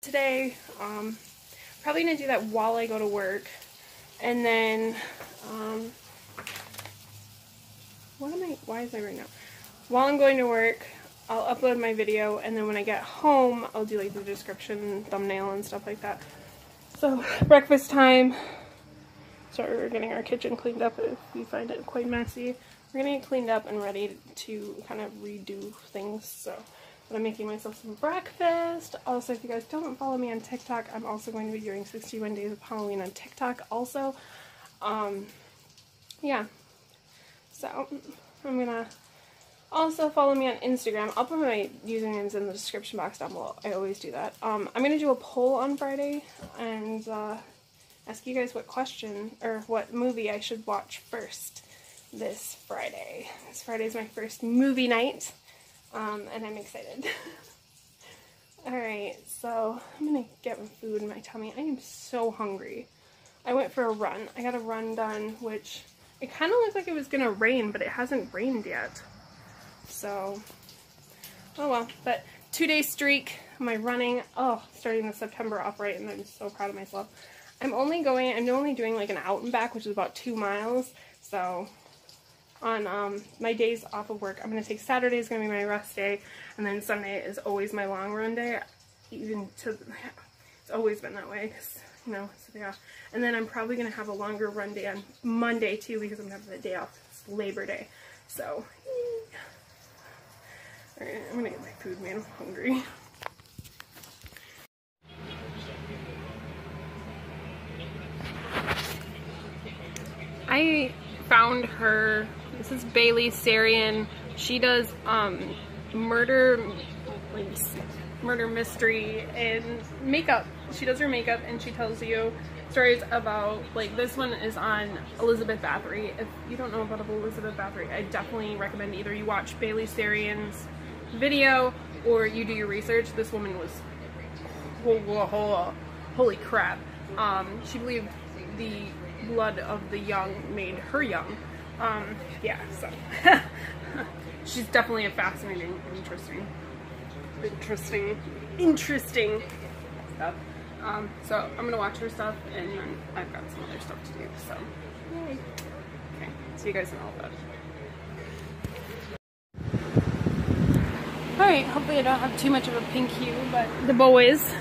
today. Um, probably gonna do that while I go to work. And then, um, what am I, why is I right now? While I'm going to work, I'll upload my video and then when I get home, I'll do like the description, thumbnail and stuff like that. So, breakfast time. Sorry, we're getting our kitchen cleaned up if you find it quite messy. We're gonna get cleaned up and ready to kind of redo things, so but I'm making myself some breakfast. Also, if you guys don't follow me on TikTok, I'm also going to be doing 61 Days of Halloween on TikTok also. Um, yeah. So, I'm gonna also follow me on Instagram. I'll put my usernames in the description box down below. I always do that. Um, I'm gonna do a poll on Friday and uh, ask you guys what question or what movie I should watch first this Friday. This Friday is my first movie night. Um, and I'm excited. Alright, so I'm gonna get my food in my tummy. I am so hungry. I went for a run. I got a run done, which it kind of looked like it was gonna rain, but it hasn't rained yet. So, oh well. But two day streak, my running, oh, starting the September off right, and I'm so proud of myself. I'm only going, I'm only doing like an out and back, which is about two miles. So on um, my days off of work. I'm going to take Saturday is going to be my rest day, and then Sunday is always my long run day. Even to, it's always been that way, because, you know, yeah. And then I'm probably going to have a longer run day on Monday, too, because I'm having the day off. It's Labor Day. So, alright, I'm going to get my food, man. I'm hungry. I found her this is Bailey Sarian. She does um, murder, murder mystery and makeup. She does her makeup and she tells you stories about, like this one is on Elizabeth Bathory. If you don't know about Elizabeth Bathory, I definitely recommend either you watch Bailey Sarian's video or you do your research. This woman was, holy crap. Um, she believed the blood of the young made her young. Um, yeah, so she's definitely a fascinating, interesting, interesting, interesting stuff. Um, so I'm gonna watch her stuff, and then I've got some other stuff to do. So, yay! Okay, see you guys in a little bit. Alright, hopefully I don't have too much of a pink hue, but the boys,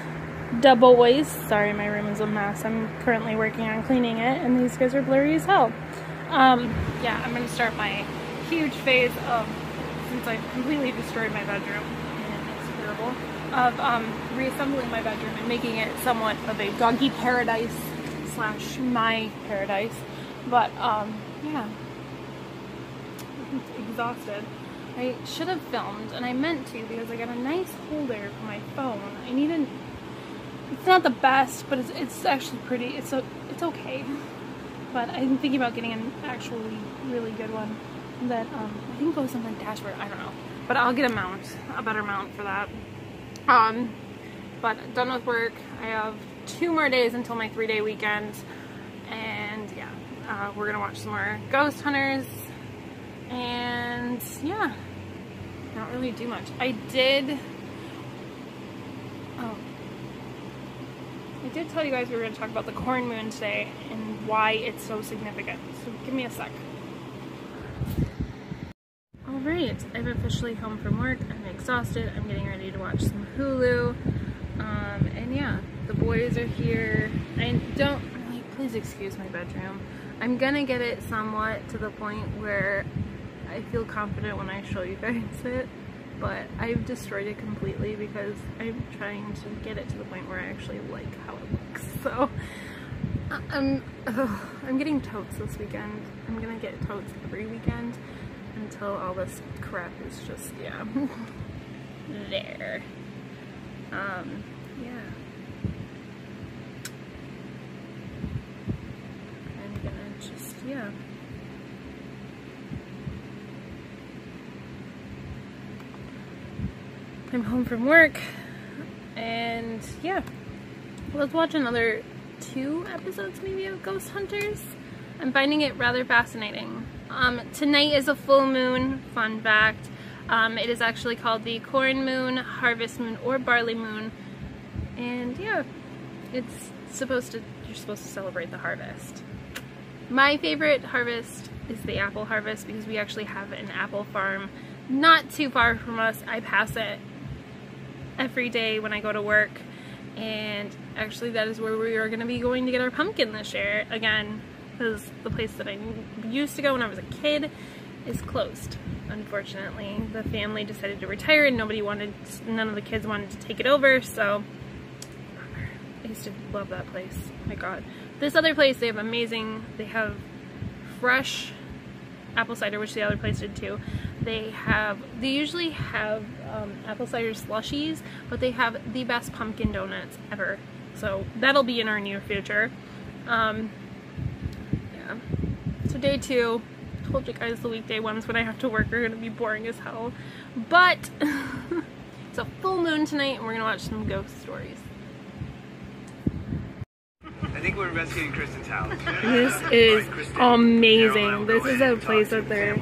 the boys, sorry my room is a mess, I'm currently working on cleaning it, and these guys are blurry as hell. Um, yeah, I'm to start my huge phase of, since I've completely destroyed my bedroom, and it's terrible, of um, reassembling my bedroom and making it somewhat of a doggy paradise slash my paradise. But, um, yeah. Exhausted. I should have filmed, and I meant to because I got a nice holder for my phone. I need an, it's not the best, but it's, it's actually pretty, it's, a, it's okay but I'm thinking about getting an actually really good one that um, I think goes on my dashboard. I don't know, but I'll get a mount, a better mount for that. Um, but done with work. I have two more days until my three-day weekend, and yeah, uh, we're gonna watch some more Ghost Hunters, and yeah, not really do much. I did. Oh, I did tell you guys we were going to talk about the corn moon today and why it's so significant. So give me a sec. Alright, I'm officially home from work. I'm exhausted. I'm getting ready to watch some Hulu. Um, and yeah, the boys are here. I don't, like, please excuse my bedroom. I'm gonna get it somewhat to the point where I feel confident when I show you guys it but I've destroyed it completely because I'm trying to get it to the point where I actually like how it looks. So I'm ugh, I'm getting totes this weekend. I'm gonna get totes every weekend until all this crap is just yeah there. Um, yeah. I'm gonna just yeah. I'm home from work and yeah. Let's watch another two episodes maybe of Ghost Hunters. I'm finding it rather fascinating. Um, tonight is a full moon fun fact. Um, it is actually called the corn moon harvest moon or barley moon. And yeah, it's supposed to, you're supposed to celebrate the harvest. My favorite harvest is the apple harvest because we actually have an apple farm not too far from us. I pass it every day when I go to work. And actually that is where we are going to be going to get our pumpkin this year again because the place that I used to go when I was a kid is closed unfortunately. The family decided to retire and nobody wanted none of the kids wanted to take it over so I used to love that place. Oh my god. This other place they have amazing they have fresh apple cider which the other place did too they have they usually have um, apple cider slushies but they have the best pumpkin donuts ever so that'll be in our near future um, yeah so day two told you guys the weekday ones when I have to work are gonna be boring as hell but it's a full moon tonight and we're gonna watch some ghost stories I think we're investigating Kristen's house. This is amazing. This is a place that they're.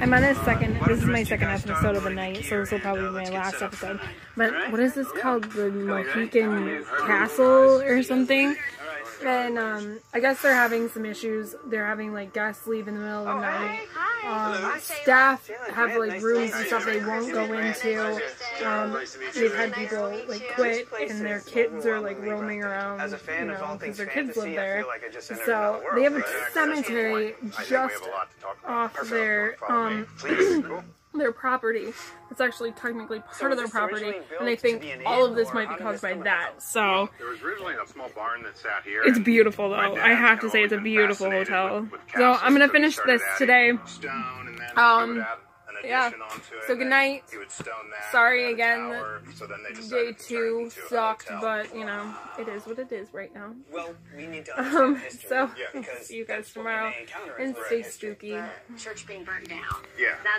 I'm on a second. This is my second episode of the night, so this will probably be my last episode. But what is this called? The Mohican Castle or something? And um, I guess they're having some issues. They're having like guests leave in the middle of the night. Um, staff have like rooms and stuff they won't go into. Um, they've had people like quit, and their kids are like roaming around, you know, because their kids live there. So they have a cemetery just off their um their property. It's actually technically part of their property, and I think all of this might be caused by that. So There was originally a small barn that sat here. it's beautiful though. I have to say it's a beautiful hotel. with- with So I'm gonna finish this today. Stone and then Um, he would add an yeah. onto it, So good night. he would stone that, Sorry again tower, so Day decided to turn it two sucked, but you know, it is what it is right now. Well, we need to understand Um, history. so Yeah, see you guys that's what we tomorrow and stay spooky. church being burned down. Yeah. That's